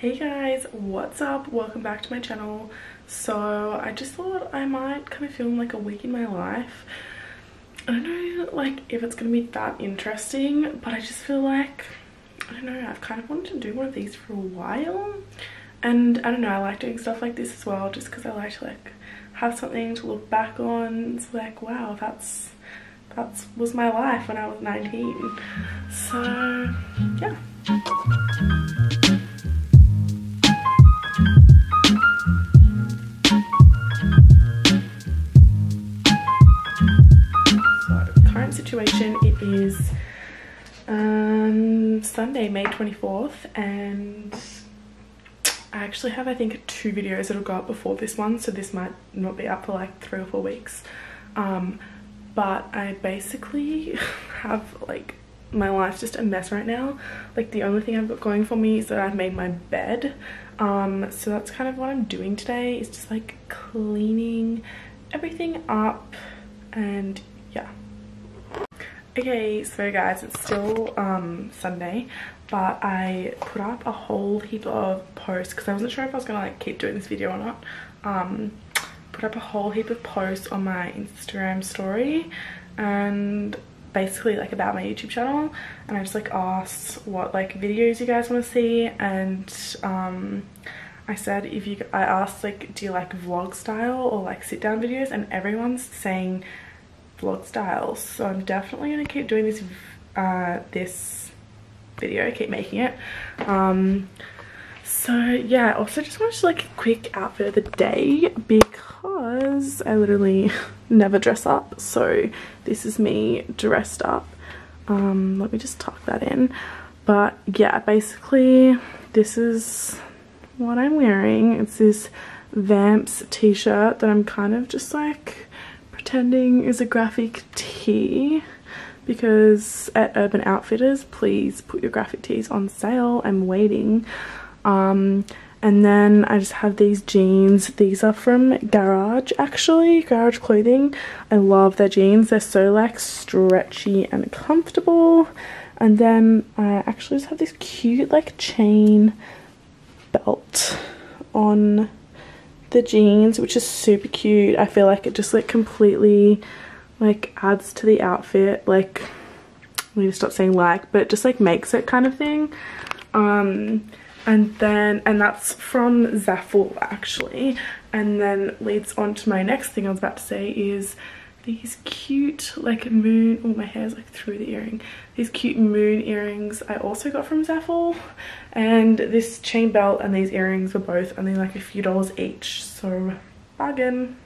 Hey guys, what's up? Welcome back to my channel. So I just thought I might kind of film like a week in my life. I don't know like if it's gonna be that interesting, but I just feel like, I don't know, I've kind of wanted to do one of these for a while. And I don't know, I like doing stuff like this as well just because I like to like have something to look back on. It's like, wow, that's that was my life when I was 19. So yeah. May 24th and I actually have I think two videos that'll go up before this one so this might not be up for like three or four weeks. Um, but I basically have like my life's just a mess right now. Like the only thing I've got going for me is that I've made my bed. Um, so that's kind of what I'm doing today is just like cleaning everything up and okay so guys it's still um sunday but i put up a whole heap of posts because i wasn't sure if i was gonna like keep doing this video or not. Um put up a whole heap of posts on my instagram story and basically like about my youtube channel and i just like asked what like videos you guys want to see and um I said if you I asked like do you like vlog style or like sit down videos and everyone's saying vlog style. So I'm definitely going to keep doing this uh, this video keep making it. Um, so yeah also just wanted to like a quick outfit of the day because I literally never dress up. So this is me dressed up. Um, let me just tuck that in. But yeah basically this is what I'm wearing. It's this Vamps t-shirt that I'm kind of just like is a graphic tee because at Urban Outfitters, please put your graphic tees on sale. I'm waiting. Um, and then I just have these jeans. These are from Garage, actually. Garage Clothing. I love their jeans. They're so, like, stretchy and comfortable. And then I actually just have this cute, like, chain belt on the jeans which is super cute. I feel like it just like completely like adds to the outfit. Like I need to stop saying like but just like makes it kind of thing. Um and then and that's from Zaful actually. And then leads on to my next thing I was about to say is these cute like moon oh my hair's like through the earring. These cute moon earrings i also got from Zaful and this chain belt and these earrings were both only like a few dollars each. So bargain.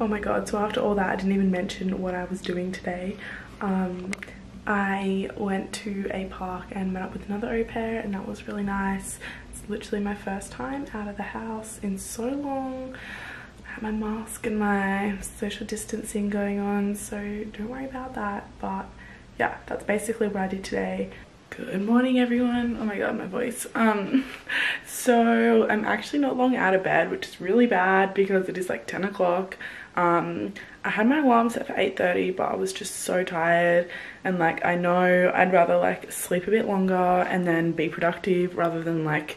Oh my god. So after all that i didn't even mention what i was doing today. Um i went to a park and met up with another au pair and that was really nice. It's literally my first time out of the house in so long my mask and my social distancing going on so don't worry about that. But yeah that's basically what I did today. Good morning everyone. Oh my god my voice. Um so I'm actually not long out of bed which is really bad because it is like 10 o'clock. Um I had my alarm set for 8:30, but I was just so tired. And like I know I'd rather like sleep a bit longer and then be productive rather than like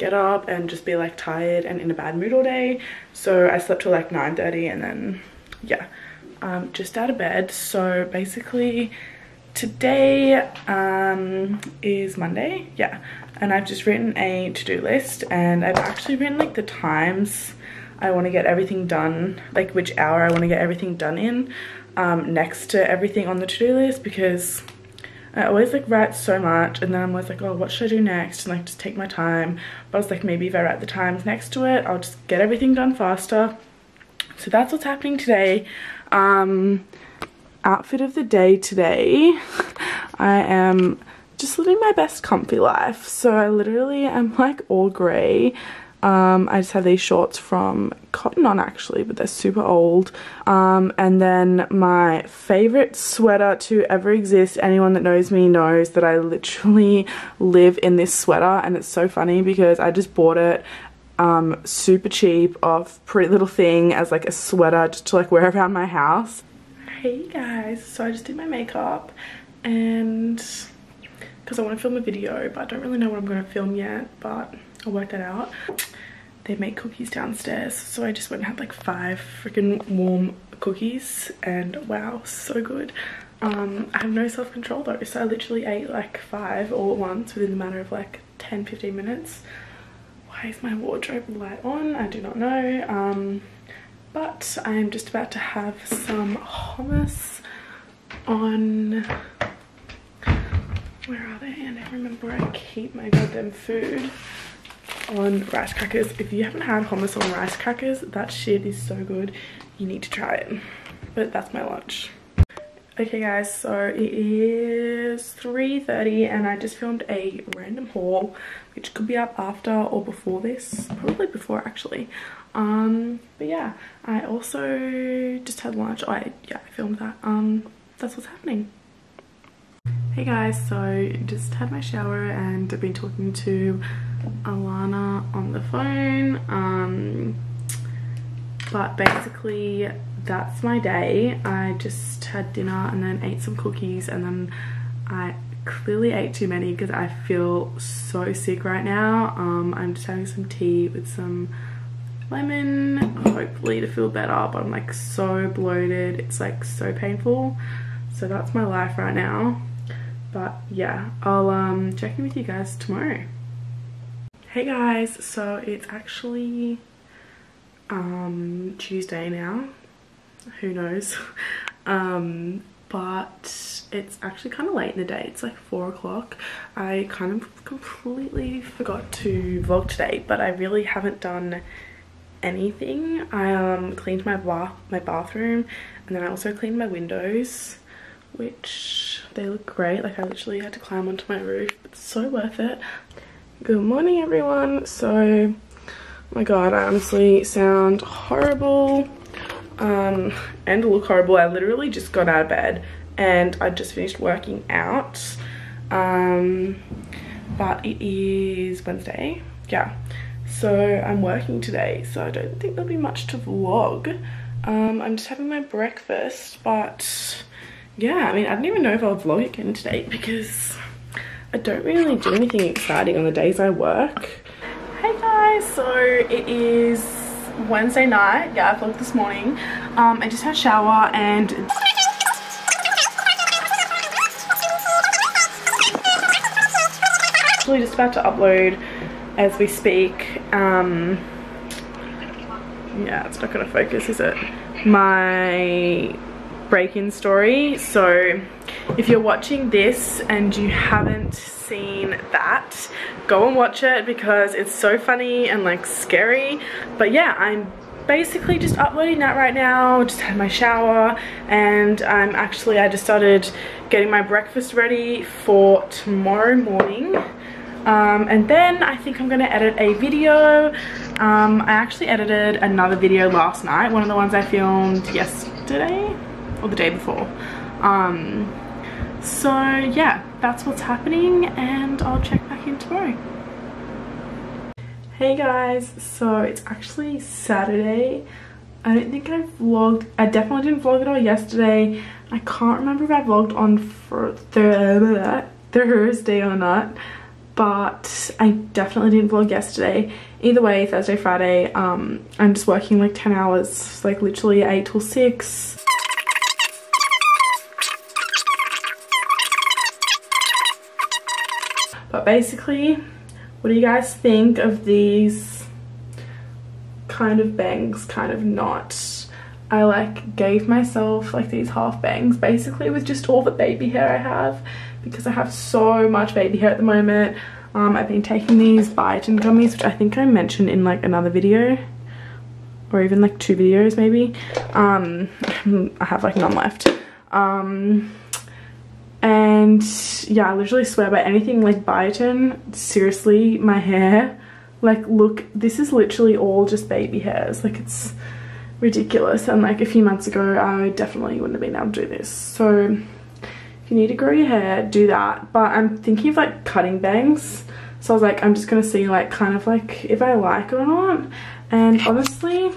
get up and just be like tired and in a bad mood all day. So I slept till like 9:30, and then yeah um, just out of bed. So basically today um, is Monday yeah and I've just written a to-do list and I've actually written like the times I want to get everything done like which hour I want to get everything done in um, next to everything on the to-do list because I always like write so much and then I'm always like, oh, what should I do next? And like just take my time. But I was like, maybe if I write the times next to it, I'll just get everything done faster. So that's what's happening today. Um, outfit of the day today. I am just living my best comfy life. So I literally am like all grey um, I just have these shorts from Cotton On actually, but they're super old. Um, and then my favorite sweater to ever exist, anyone that knows me knows that I literally live in this sweater and it's so funny because I just bought it um, super cheap off Pretty Little Thing as like a sweater just to like wear around my house. Hey guys, so I just did my makeup and because I want to film a video but I don't really know what I'm going to film yet but I worked that out. They make cookies downstairs. So I just went and had like five freaking warm cookies and wow, so good. Um, I have no self-control though. So I literally ate like five all at once within the matter of like 10, 15 minutes. Why is my wardrobe light on? I do not know. Um, but I'm just about to have some hummus on where are they? And I remember where I keep my goddamn food on rice crackers. If you haven't had hummus on rice crackers, that shit is so good. You need to try it. But that's my lunch. Okay guys, so it is 3.30 and I just filmed a random haul which could be up after or before this, probably before actually. Um, but yeah, I also just had lunch. Oh, I, yeah, I filmed that. Um, that's what's happening. Hey guys, so just had my shower and I've been talking to Alana on the phone. Um, but basically that's my day. I just had dinner and then ate some cookies and then I clearly ate too many because I feel so sick right now. Um, I'm just having some tea with some lemon, hopefully to feel better, but I'm like so bloated. It's like so painful. So that's my life right now. But yeah, I'll um, check in with you guys tomorrow. Hey guys, so it's actually um, Tuesday now. Who knows? um, but it's actually kind of late in the day. It's like four o'clock. I kind of completely forgot to vlog today, but I really haven't done anything. I um, cleaned my bath, my bathroom, and then I also cleaned my windows, which they look great. Like I literally had to climb onto my roof. It's so worth it. Good morning, everyone. So, oh my God, I honestly sound horrible um, and look horrible. I literally just got out of bed and I just finished working out. Um, but it is Wednesday. Yeah. So I'm working today, so I don't think there'll be much to vlog. Um, I'm just having my breakfast, but yeah, I mean, I don't even know if I'll vlog again today because I don't really do anything exciting on the days I work. Hey guys, so it is Wednesday night. Yeah, I vlogged this morning. Um, I just had a shower and actually just about to upload as we speak. Um, yeah, it's not gonna focus, is it? My break-in story. So if you're watching this and you haven't seen that, go and watch it because it's so funny and like scary. But yeah, I'm basically just uploading that right now. Just had my shower and I'm actually, I just started getting my breakfast ready for tomorrow morning. Um, and then I think I'm going to edit a video. Um, I actually edited another video last night, one of the ones I filmed yesterday or the day before. So yeah, that's what's happening and I'll check back in tomorrow. Hey guys, so it's actually Saturday. I don't think I vlogged, I definitely didn't vlog at all yesterday. I can't remember if I vlogged on Thursday or not, but I definitely didn't vlog yesterday. Either way, Thursday, Friday, um, I'm just working like 10 hours, like literally 8 till 6. But basically, what do you guys think of these kind of bangs, kind of not? I like gave myself like these half bangs basically with just all the baby hair I have because I have so much baby hair at the moment. Um, I've been taking these biotin gummies which I think I mentioned in like another video or even like two videos maybe. Um, I have like none left. Um, and yeah I literally swear by anything like biotin seriously my hair like look this is literally all just baby hairs. Like it's ridiculous. And like a few months ago I definitely wouldn't have been able to do this. So if you need to grow your hair do that. But I'm thinking of like cutting bangs. So I was like I'm just gonna see like kind of like if I like it or not. And honestly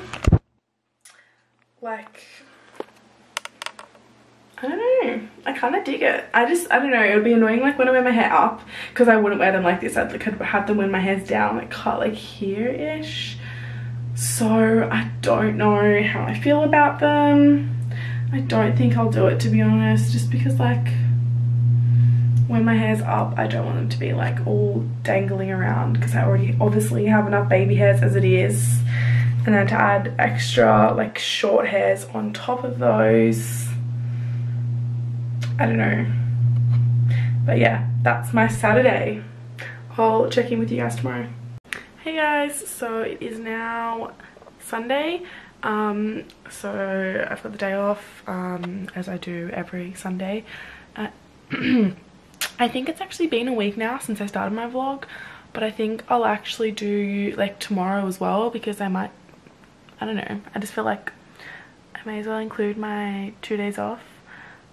like I don't know. I kind of dig it. I just, I don't know. It would be annoying like when I wear my hair up because I wouldn't wear them like this. I'd like, have them when my hair's down like cut like here-ish. So I don't know how I feel about them. I don't think I'll do it to be honest just because like when my hair's up I don't want them to be like all dangling around because I already obviously have enough baby hairs as it is and then to add extra like short hairs on top of those I don't know. But yeah that's my Saturday. I'll check in with you guys tomorrow. Hey guys so it is now Sunday. Um, so I've got the day off um, as I do every Sunday. Uh, I think it's actually been a week now since I started my vlog but I think I'll actually do like tomorrow as well because I might I don't know. I just feel like I may as well include my two days off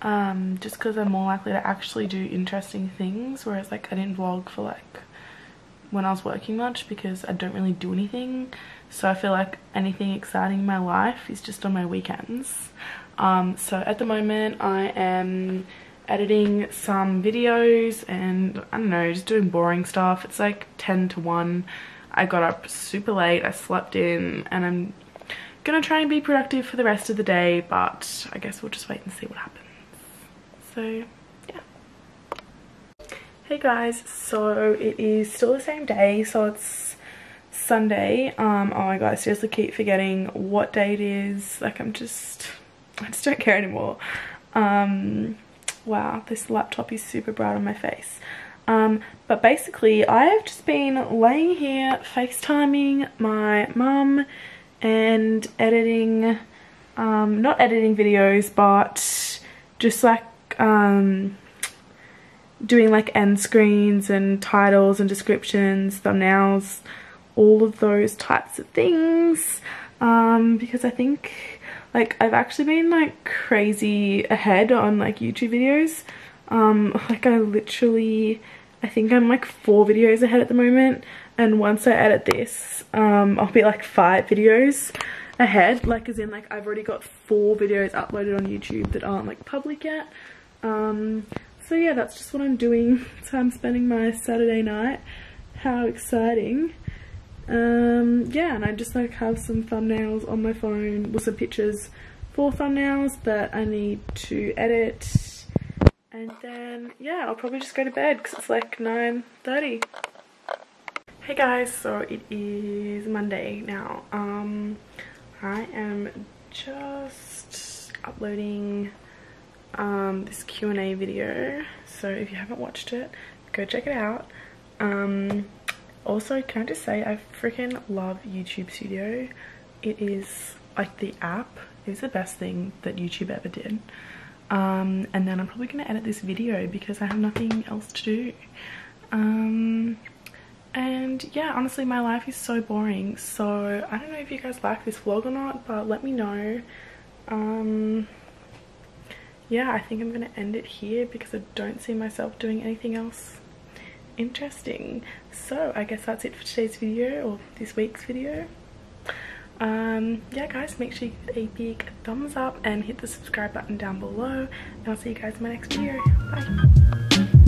um, just because I'm more likely to actually do interesting things whereas like I didn't vlog for like when I was working much because I don't really do anything. So I feel like anything exciting in my life is just on my weekends. Um, so at the moment I am editing some videos and I don't know just doing boring stuff. It's like 10 to 1 I got up super late. I slept in and I'm gonna try and be productive for the rest of the day but I guess we'll just wait and see what happens so yeah. Hey guys. So it is still the same day so it's Sunday. Um oh my god I seriously keep forgetting what day it is. Like I'm just I just don't care anymore. Um wow this laptop is super bright on my face. Um, but basically I have just been laying here FaceTiming my mum and editing um, not editing videos but just like um, doing like end screens and titles and descriptions thumbnails all of those types of things. Um, because I think like I've actually been like crazy ahead on like YouTube videos. Um like I literally I think I'm like four videos ahead at the moment. And once I edit this um I'll be like five videos ahead. Like as in like I've already got four videos uploaded on YouTube that aren't like public yet um so yeah that's just what I'm doing. So I'm spending my Saturday night. How exciting. Um yeah and i just like have some thumbnails on my phone with some pictures for thumbnails that i need to edit. And then yeah i'll probably just go to bed because it's like 9 30 hey guys so it is monday now. Um i am just uploading um this q&a video. So if you haven't watched it go check it out. Um also can i just say i freaking love youtube studio. It is like the app is the best thing that youtube ever did. Um, and then i'm probably gonna edit this video because i have nothing else to do. Um, and yeah honestly my life is so boring. So i don't know if you guys like this vlog or not but let me know. Um, yeah i think i'm gonna end it here because i don't see myself doing anything else interesting. So i guess that's it for today's video or this week's video. Um yeah guys make sure you give a big thumbs up and hit the subscribe button down below and i'll see you guys in my next video. Bye